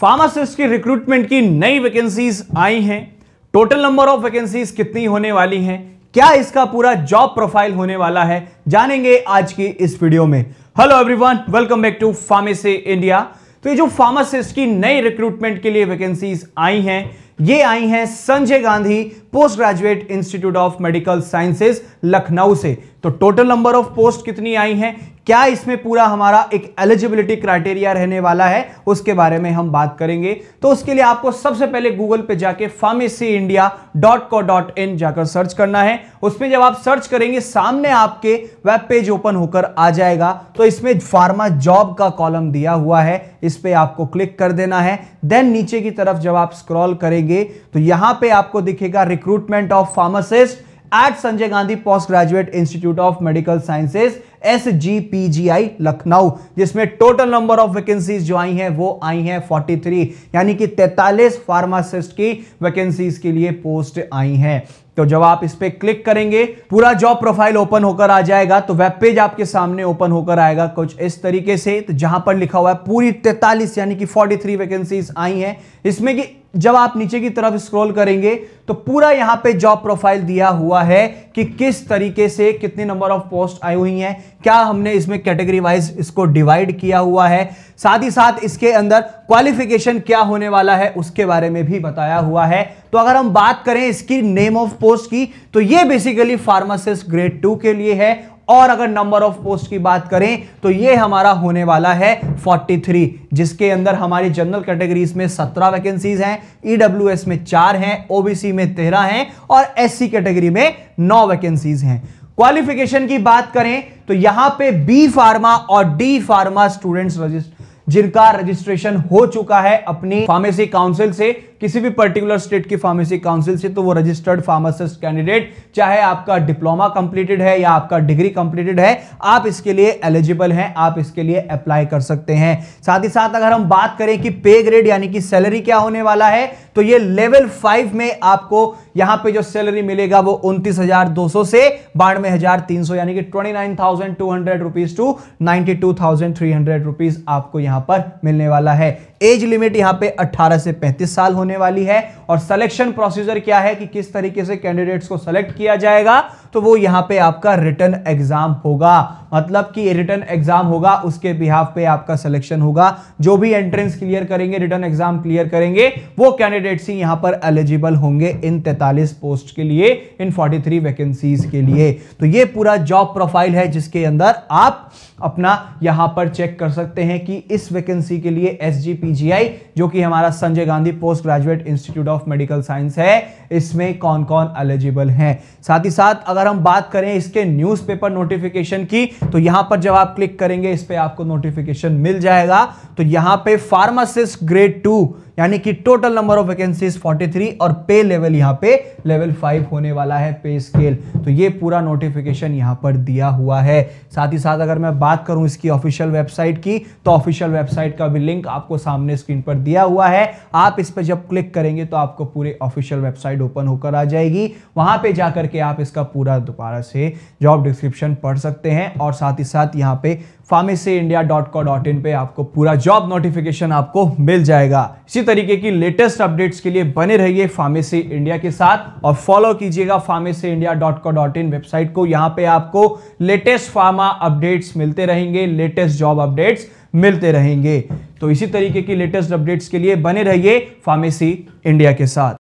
Pharmacist की recruitment की नई वैकेंसीज आई हैं। टोटल नंबर ऑफ़ वैकेंसीज कितनी होने वाली हैं? क्या इसका पूरा जॉब प्रोफ़ाइल होने वाला है? जानेंगे आज की इस वीडियो में। Hello everyone welcome back to pharmacy India तो ये जो फार्मासिस्ट की नई रिक्रूटमेंट के लिए वैकेंसीज आई हैं, ये आई हैं Sanjay Gandhi post graduate institute of medical sciences Lucknow से। तो टोटल नंबर ऑफ़ पोस्ट कितनी आई हैं? क्या इसमें पूरा हमारा एक एलिजिबिलिटी क्राइटेरिया रहने वाला है? उसके बारे में हम बात करेंगे। तो उसके लिए आपको सबसे पहले गूगल पे जाके pharmacy India dot co dot in जाकर सर्च करना है। उसमें जब आप सर्च करेंगे, सामने आपके वेब पेज ओपन होकर आ जाएगा। तो इसमें फार्मा जॉब का कॉलम दिया हुआ है। इस पर आपको क्लिक कर देना है। देन नीचे की तरफ़ जब आप स्क्रॉल करेंगे तो यहाँ पर आपको दिखेगा recruitment of pharmacist at Sanjay Gandhi post graduate institute of medical sciences S G P G I Lucknow, जिसमें टोटल नंबर ऑफ़ वैकेंसीज जो आई हैं, वो आई हैं 43 यानी कि 43 फार्मासिस्ट की वैकेंसीज के लिए पोस्ट आई हैं। तो जब आप इस पर क्लिक करेंगे, पूरा जॉब प्रोफ़ाइल ओपन होकर आ जाएगा तो वेब पेज आपके सामने ओपन होकर आएगा कुछ इस तरीके से। तो जहाँ पर लिखा हुआ है, पूरी 43 यानी कि 43 वैकेंसीज आई हैं। इसमें कि जब आप नीचे की तरफ़ स्क्रॉल करेंगे तो पूरा यहाँ पे जॉब प्रोफ़ाइल दिया हुआ है कि किस तरीके से कितने नंबर ऑफ़ पोस्ट आई हुई हैं, क्या हमने इसमें कैटेगरी वाइज इसको डिवाइड किया हुआ है। साथ ही साथ इसके अंदर क्वालिफिकेशन क्या होने वाला है, उसके बारे में भी बताया हुआ है। तो अगर हम बात करें इसकी नेम ऑफ़ पोस्ट की तो ये बेसिकली फार्मासिस्ट ग्रेड टू के लिए है और अगर नंबर ऑफ़ पोस्ट की बात करें तो ये हमारा होने वाला है 43 जिसके अंदर हमारी जनरल कैटेगरीज में 17 वैकेंसीज हैं ईडब्ल्यूएस में चार हैं ओबीसी में 13 हैं और एससी कैटेगरी में नौ वैकेंसीज हैं। क्वालिफिकेशन की बात करें तो यहाँ पे बी फार्मा और डी फार्मा स्टूडेंट्स रजिस्टर जिनका रजिस्ट्रेशन हो चुका है अपनी फार्मेसी काउंसिल से, किसी भी पर्टिकुलर स्टेट की फार्मेसी काउंसिल से तो वो रजिस्टर्ड फार्मासिस्ट कैंडिडेट चाहे आपका डिप्लोमा कंप्लीटेड है या आपका डिग्री कंप्लीटेड है, आप इसके लिए एलिजिबल हैं, आप इसके लिए अप्लाई कर सकते हैं। साथ ही साथ अगर हम बात करें कि पे ग्रेड यानी कि सैलरी क्या होने वाला है तो ये लेवल फाइव में आपको यहाँ पे जो सैलरी मिलेगा वो उनतीस सौ बानवे यानी कि twenty thousand two hundred rupees to ninety two thousand three hundred rupees आपको यहाँ पर मिलने वाला है। एज लिमिट यहाँ पे 18 से 35 साल होने वाली है और सिलेक्शन प्रोसीजर क्या है कि किस तरीके से कैंडिडेट्स को सिलेक्ट किया जाएगा तो वो यहाँ पे आपका रिटर्न एग्ज़ाम होगा। मतलब कि रिटर्न एग्ज़ाम होगा, उसके बिहाफ पे आपका सिलेक्शन होगा। जो भी एंट्रेंस क्लियर करेंगे रिटर्न एग्ज़ाम क्लियर करेंगे, वो कैंडिडेट्स ही यहाँ पर एलिजिबल होंगे इन 43 पोस्ट के लिए, इन 43 वैकेंसीज के लिए। तो ये पूरा जॉब प्रोफ़ाइल है जिसके अंदर आप अपना यहाँ पर चेक कर सकते हैं कि इस वैकेंसी के लिए एस कि हमारा Sanjay Gandhi post graduate institute of medical science है। इसमें कौन कौन एलिजिबल हैं? साथ ही साथ अगर हम बात करें इसके न्यूज़पेपर नोटिफिकेशन की तो यहाँ पर जब आप क्लिक करेंगे, इस पर आपको नोटिफिकेशन मिल जाएगा। तो यहाँ पे फार्मासिस्ट ग्रेड टू यानी कि टोटल नंबर ऑफ़ वैकेंसीज 43 और पे लेवल यहाँ पे लेवल 5 होने वाला है पे स्केल तो ये पूरा नोटिफिकेशन यहाँ पर दिया हुआ है। साथ ही साथ अगर मैं बात करूँ इसकी ऑफिशियल वेबसाइट की तो ऑफिशियल वेबसाइट का भी लिंक आपको सामने स्क्रीन पर दिया हुआ है। आप इस पर जब क्लिक करेंगे तो आपको पूरे ऑफिशियल वेबसाइट ओपन होकर आ जाएगी। वहाँ पर जाकर के आप इसका पूरा दोबारा से जॉब डिस्क्रिप्शन पढ़ सकते हैं और साथ ही साथ यहाँ पे pharmacy India dot co dot in पे आपको पूरा जॉब नोटिफिकेशन आपको मिल जाएगा। इसी तरीके की लेटेस्ट अपडेट्स के लिए बने रहिए फार्मेसी इंडिया के साथ और फॉलो कीजिएगा pharmacy India dot co. Dot in website को यहाँ पे आपको लेटेस्ट फार्मा अपडेट्स मिलते रहेंगे लेटेस्ट जॉब अपडेट्स मिलते रहेंगे। तो इसी तरीके की लेटेस्ट अपडेट्स के लिए बने रहिए फार्मेसी इंडिया के साथ।